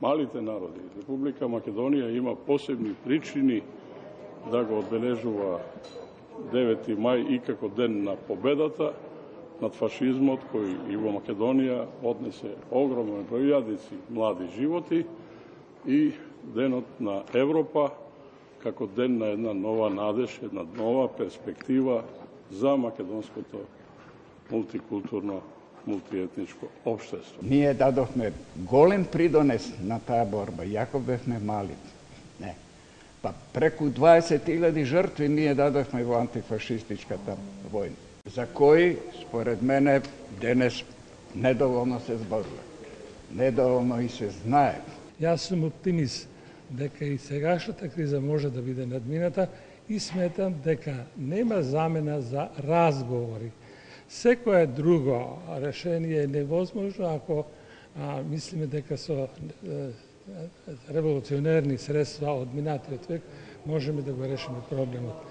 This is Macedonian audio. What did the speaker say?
малите народи. Република Македонија има посебни причини да го одбележува 9 мај и како ден на победата над фашизмот кој и во Македонија однесе огромни број јадици млади животи и денот на Европа како ден на една нова надеж, една нова перспектива за македонското мултикултурно мултиетничко општество. Ние дадохме голем придонес на таа борба, јако бевме мали. Не. Па преку 20.000 жртви ние дадохме во антифашистичката војна, за кои, според мене, денес недоволно се зборува. Недоволно и се знае. Јас сум оптимист дека и сегашната криза може да биде надмината и сметам дека нема замена за разговори Секое друго решение е невозможно ако а, мислиме дека со револуционерни средства од минатиот век можеме да го решиме проблемот.